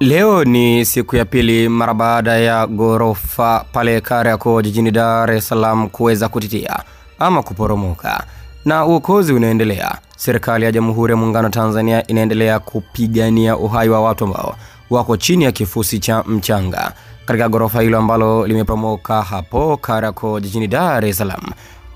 Leo ni siku ya pili mara baada ya ghorofa pale Kariakoo jijini Dar es Salaam kuweza kutitia ama kuporomoka na uokozi unaendelea. Serikali ya Jamhuri ya Muungano wa Tanzania inaendelea kupigania uhai wa watu ambao wako chini ya kifusi cha mchanga katika ghorofa hilo ambalo limeporomoka hapo Kariakoo jijini Dar es Salaam.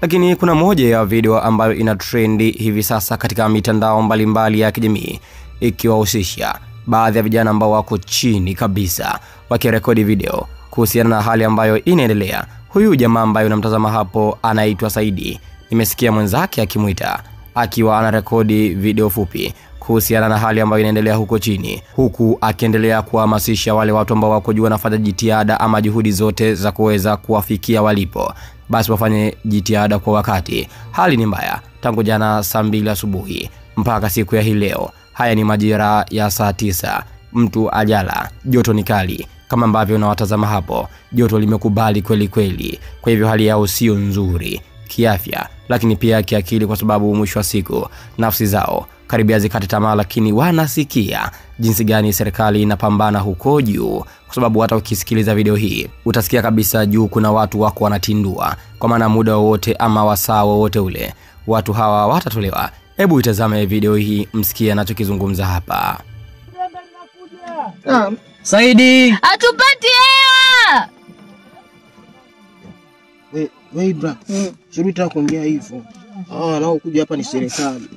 Lakini kuna moja ya video ambayo ina trendi hivi sasa katika mitandao mbalimbali mbali ya kijamii ikiwahusisha baadhi ya vijana ambao wako chini kabisa wakirekodi video kuhusiana na hali ambayo inaendelea. Huyu jamaa ambaye unamtazama hapo anaitwa Saidi. Nimesikia mwenzake akimwita akiwa anarekodi video fupi kuhusiana na hali ambayo inaendelea huko chini, huku akiendelea kuhamasisha wale watu ambao wako juu wanafanya jitihada ama juhudi zote za kuweza kuwafikia walipo, basi wafanye jitihada kwa wakati. Hali ni mbaya tangu jana saa mbili asubuhi mpaka siku ya hii leo. Haya ni majira ya saa tisa. Mtu ajala, joto ni kali kama ambavyo unawatazama hapo, joto limekubali kweli kweli. Kwa hivyo hali yao sio nzuri kiafya, lakini pia kiakili, kwa sababu mwisho wa siku nafsi zao karibia zikate tamaa, lakini wanasikia jinsi gani serikali inapambana huko juu, kwa sababu hata ukisikiliza video hii utasikia kabisa juu kuna watu wako wanatindua, kwa maana muda wowote ama wasaa wowote ule watu hawa watatolewa. Hebu itazame video hii, msikie anachokizungumza hapa. Saidi, Hatupati hewa. We, we shuru sijui nataka kuongea hivyo. Ah, wanaokuja hapa ni serikali.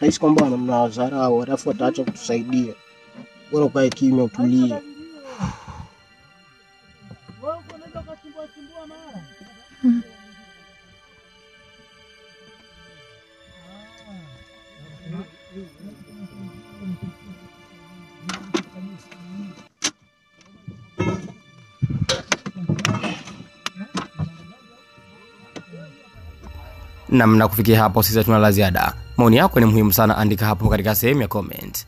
Nahisi kwamba wanamna wazarau, alafu wataacha kutusaidia. Bora ukae kimya, utulie. Namna kufikia hapo, sisi hatuna la ziada. Maoni yako ni muhimu sana, andika hapo katika sehemu ya comment.